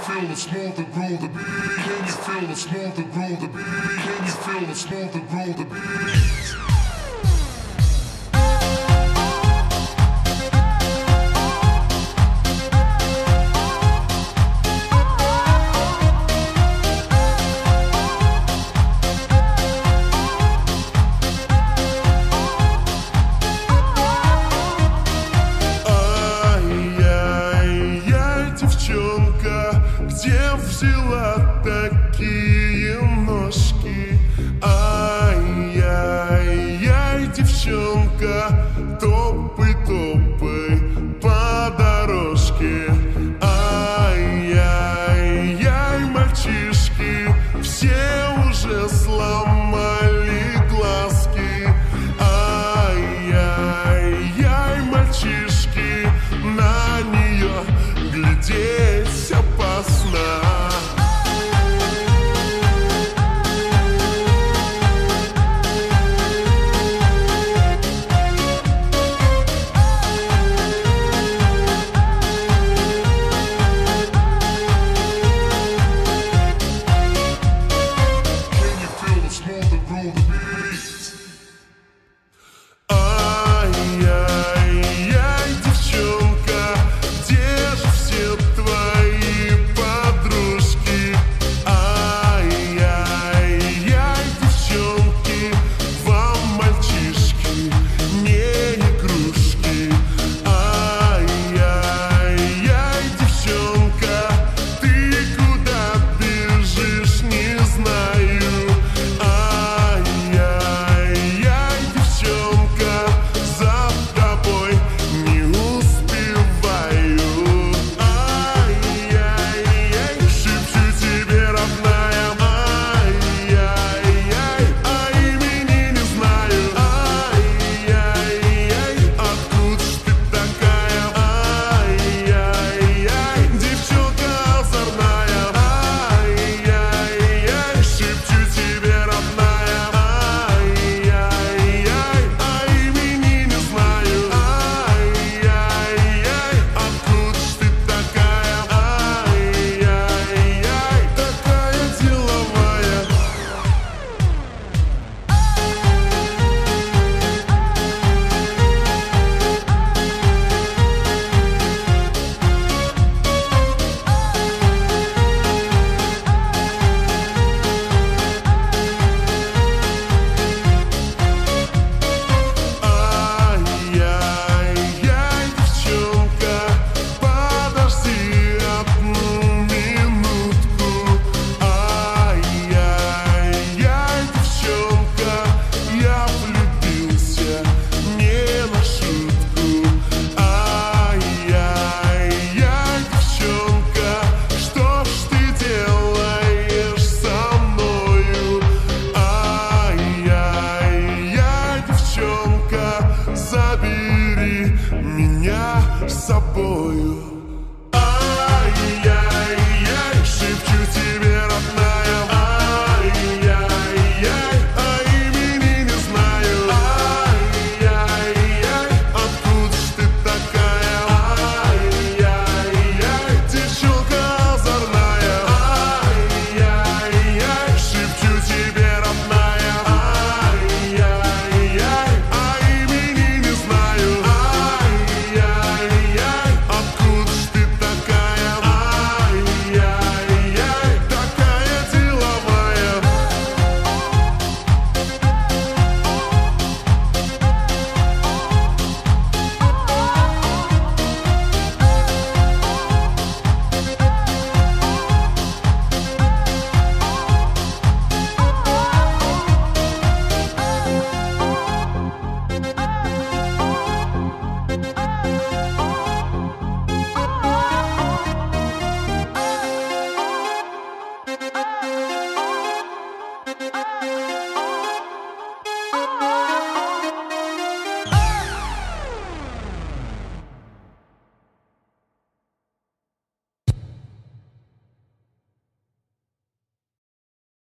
feel the smooth the groove the beat? Can you feel the smooth the groove the beat? Can you feel the smooth the groove the beat? you.